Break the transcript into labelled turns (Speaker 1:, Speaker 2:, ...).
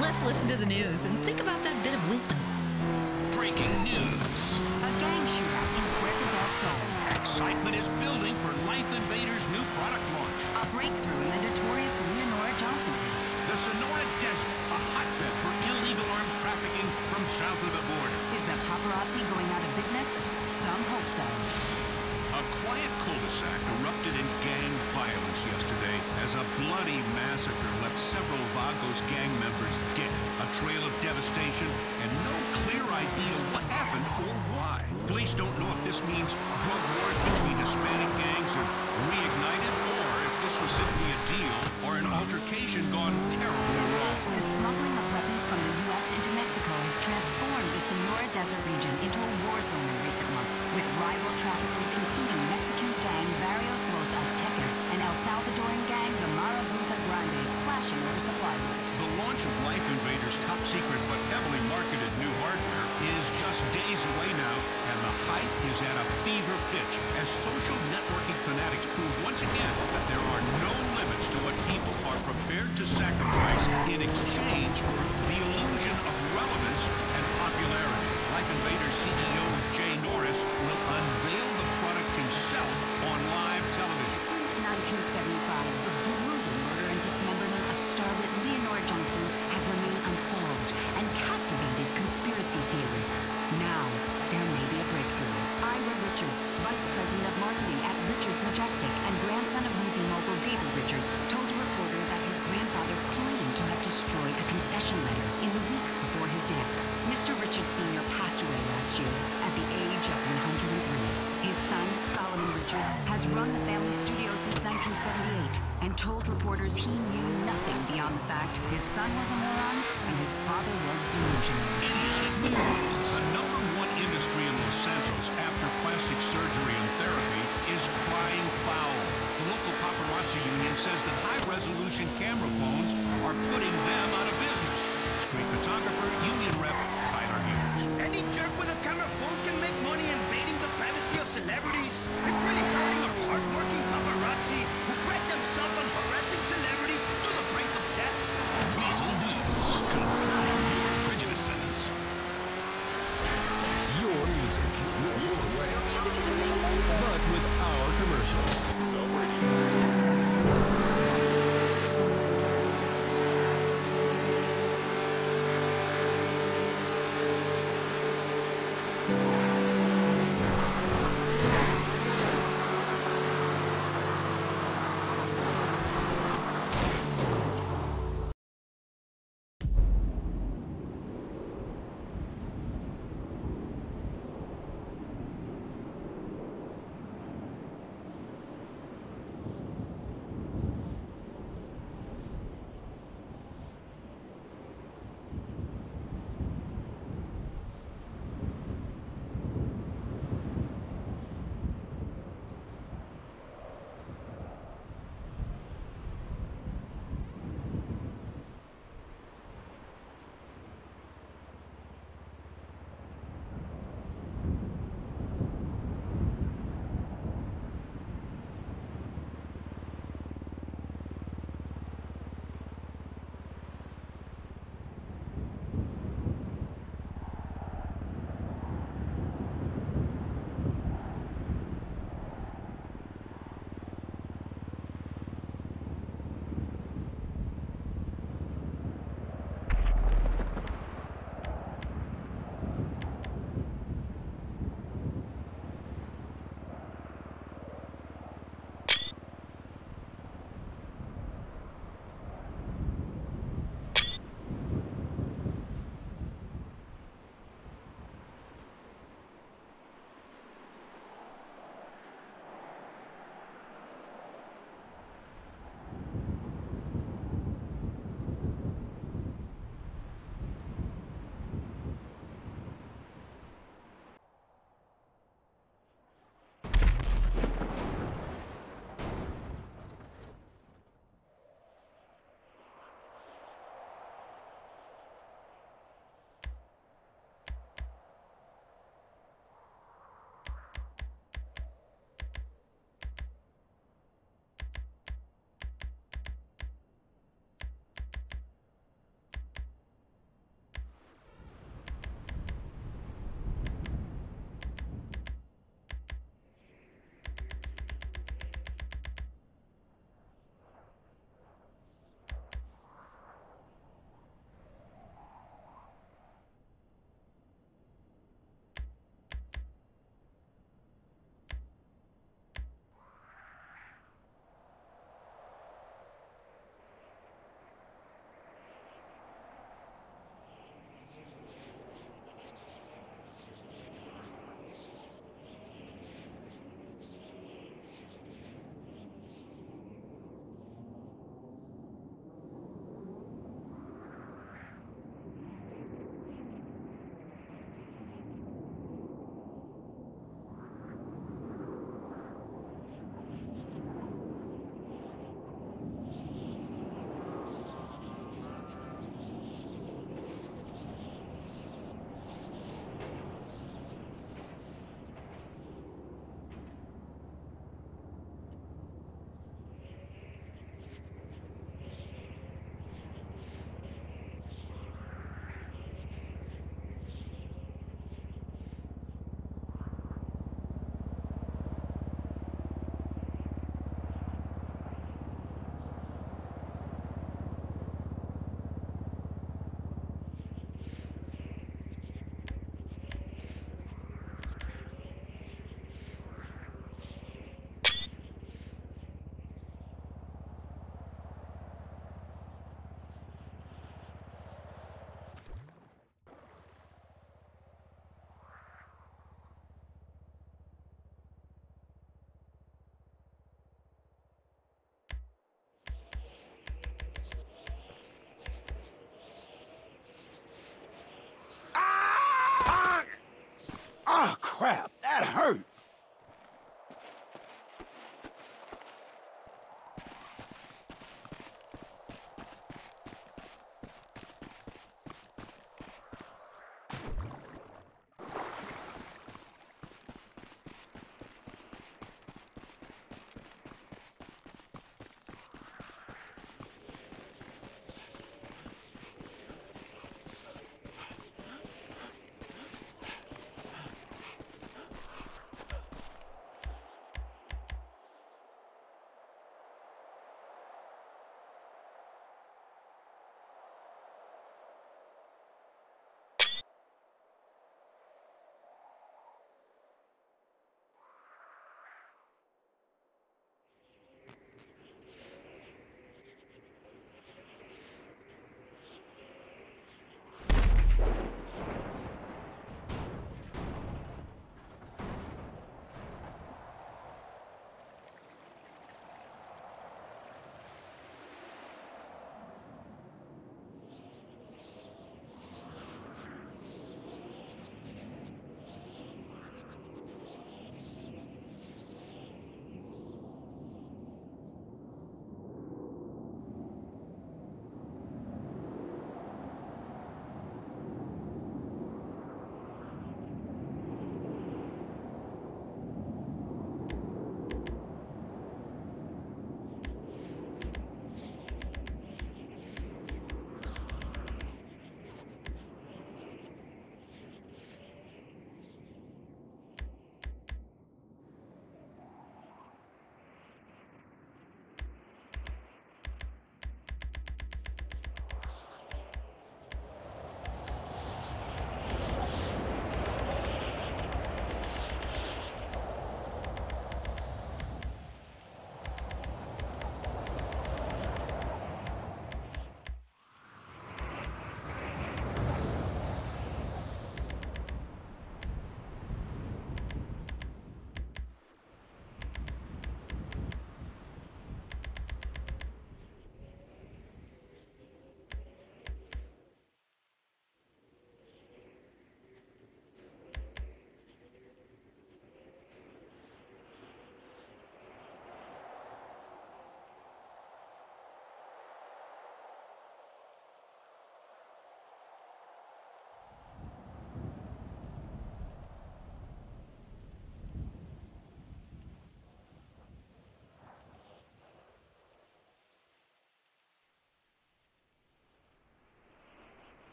Speaker 1: Let's listen to the news and think about that bit of wisdom.
Speaker 2: Breaking news.
Speaker 3: A gang shootout in Puerto del Sol.
Speaker 2: Excitement is building for Life Invaders' new product launch.
Speaker 3: A breakthrough in the notorious Leonora Johnson case.
Speaker 2: The Senora Desert, a hotbed for illegal arms trafficking from south of the border.
Speaker 3: Is the paparazzi going out of business? Some hope so.
Speaker 2: A quiet cul-de-sac erupted in gang violence yesterday as a bloody massacre left several Vagos gang members dead. A trail of devastation and no clear idea what happened or why. Police don't know if this means drug wars between Hispanic gangs have reignited or if this was simply a deal or an altercation gone terribly wrong.
Speaker 3: The smuggling of weapons from the U.S. into Mexico has transformed the Senora Desert region into a war zone in recent months, with rival traffickers including Mexican
Speaker 2: top secret but heavily marketed new hardware is just days away now, and the hype is at a fever pitch as social networking fanatics prove once again that there are no limits to what people are prepared to sacrifice in exchange for the illusion of relevance and popularity. Life Invaders CEO Jay Norris will unveil the product himself on live television.
Speaker 3: Since 1975, the brutal murder and dismemberment of starlet Leonora Johnson unsolved and captivated conspiracy theorists. Now, there may be a breakthrough. Ira Richards, Vice President of Marketing at Richards Majestic and grandson of movie mogul David Richards, told a reporter that his grandfather claimed to have destroyed a confession letter in the weeks before his death. Mr. Richards Sr. passed away last year Solomon has run the family studio since 1978 and told reporters he knew nothing beyond the fact his son was a moron and his father was delusional.
Speaker 2: News: The number one industry in Los Santos after plastic surgery and therapy is crying foul. The local paparazzi union says that high-resolution camera phones are putting them out of business. Street photographer, union rep, Tyler Hughes.
Speaker 4: Any jerk with a camera phone can make money privacy of celebrities. It's really hurting our hardworking paparazzi who pride themselves on harassing celebrities to the brink of death.
Speaker 2: Weasel News.
Speaker 5: crap, that
Speaker 6: hurt.